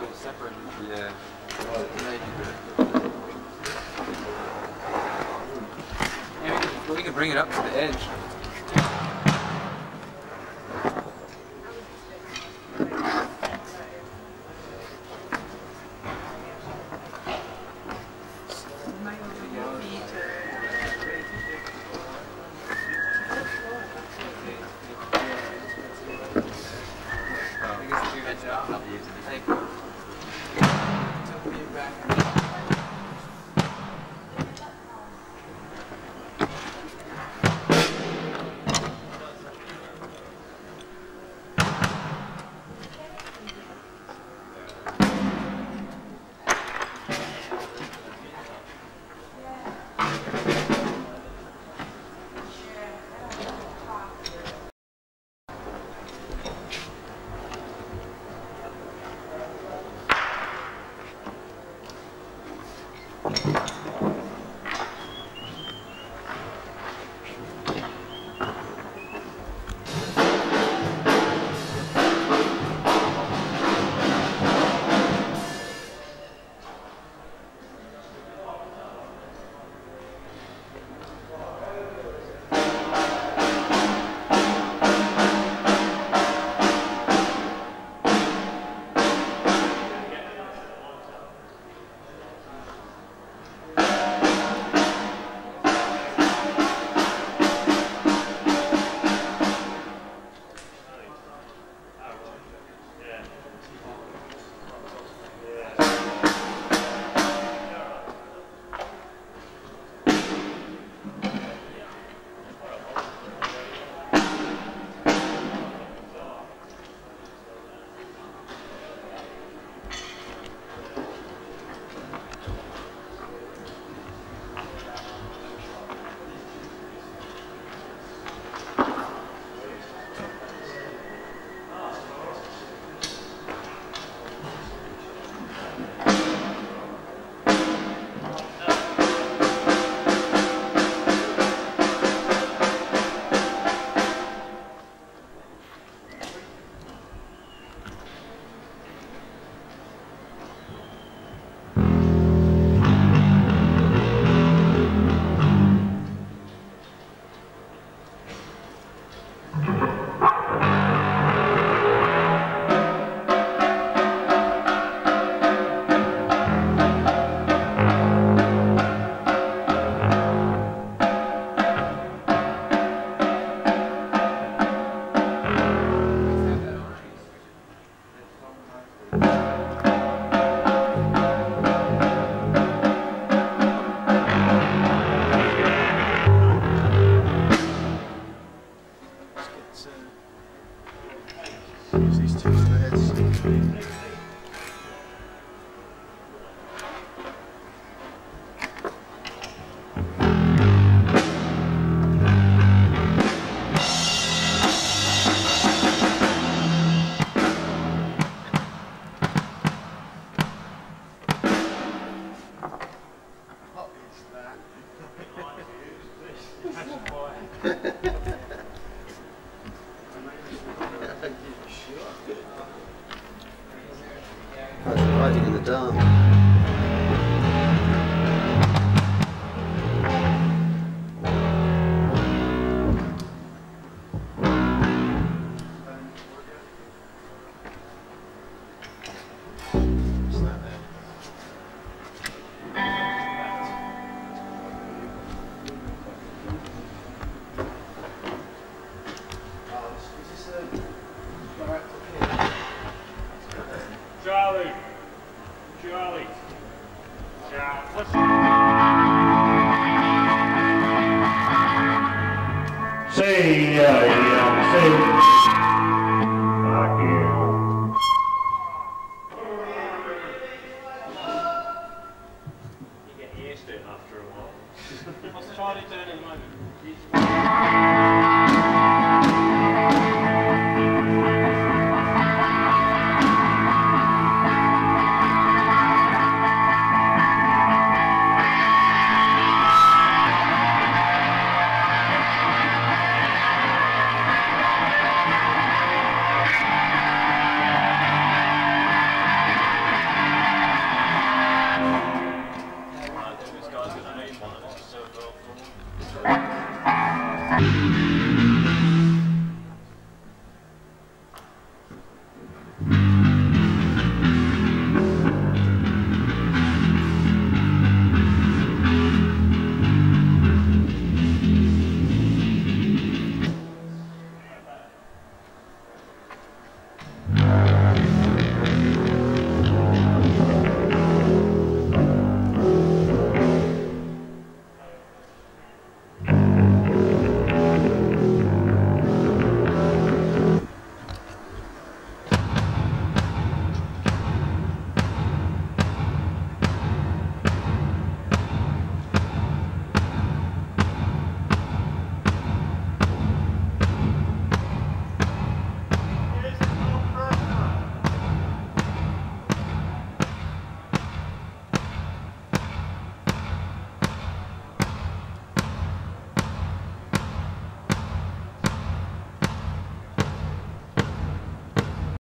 real separate. Yeah. yeah we, we could bring it up to the edge. Ha ha ha. Charlie. Charlie. Charlie. Say, yeah, yeah, say. Thank you.